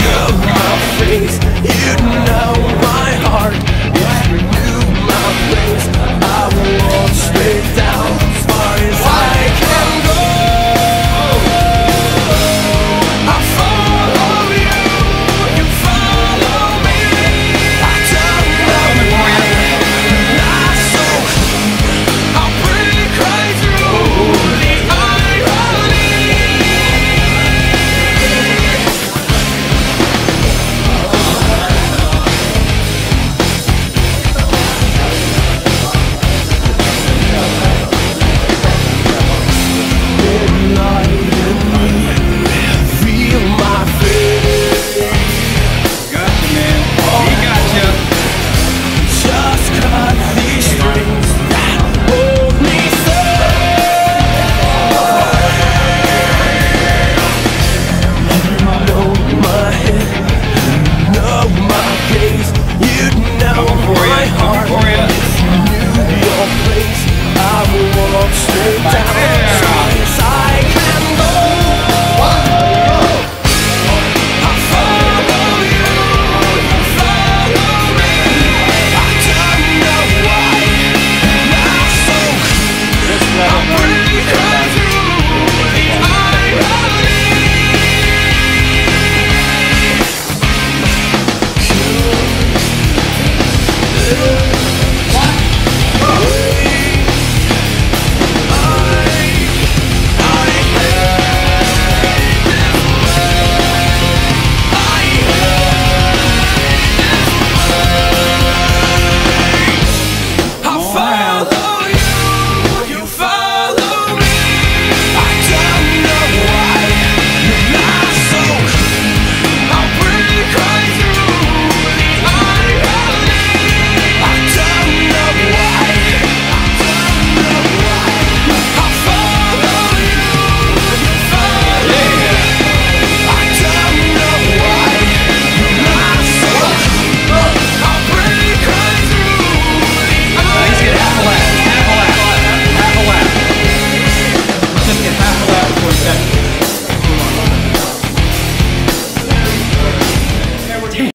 Yeah.